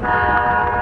Música